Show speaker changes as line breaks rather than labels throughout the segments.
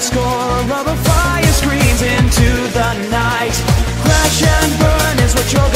score of a fire screams into the night. Crash and burn is what you're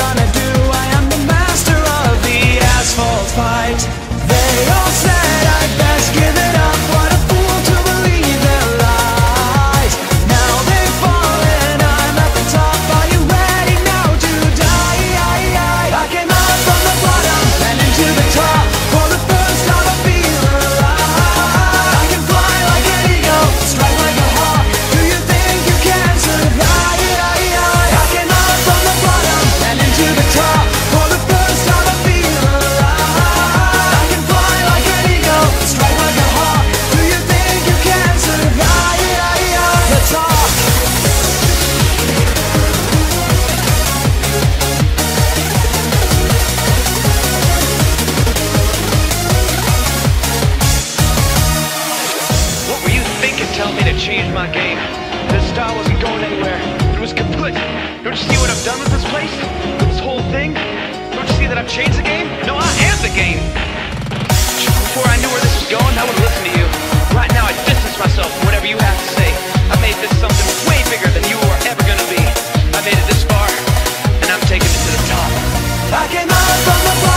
Tell me to change my game. This style wasn't going anywhere. It was complete. Don't you see what I've done with this place? This whole thing? Don't you see that I've changed the game? No, I am the game! Before I knew where this was going, I would listen to you. Right now, I distance myself from whatever you have to say. I made this something way bigger than you are ever gonna be. I made it this far, and I'm taking it to the top. I came out from the bottom.